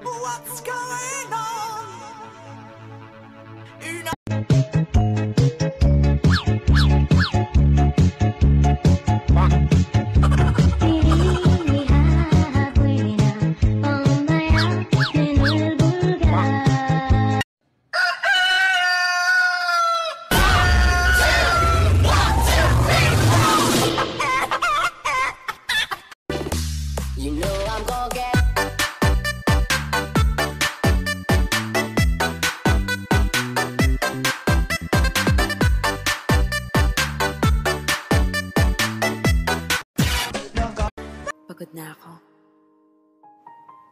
What's going on? Pagod na ako.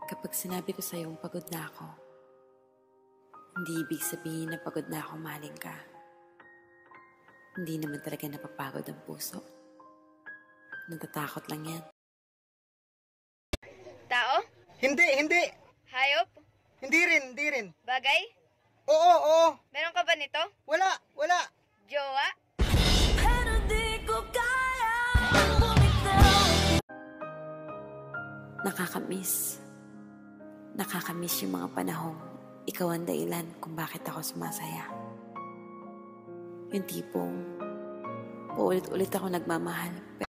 Kapag sinabi ko sa'yong pagod na ako, hindi ibig sabihin na pagod na ako maling ka. Hindi naman talaga napapagod ang puso. Natatakot lang yan. Tao? Hindi, hindi. Hayop? Hindi rin, hindi rin. Bagay? Oo, oo. Meron ka ba nito? Nakakamiss. Nakakamiss yung mga panahong ikaw ang dahilan kung bakit ako sumasaya. Yung tipong paulit-ulit ako nagmamahal.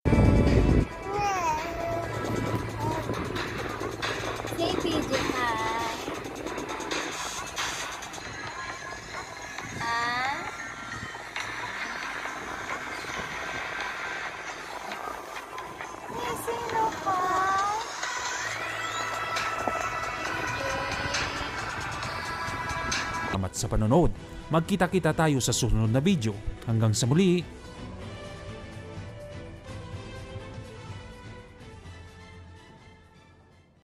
Salamat sa panonood. Magkita-kita tayo sa susunod na video. Hanggang sa muli,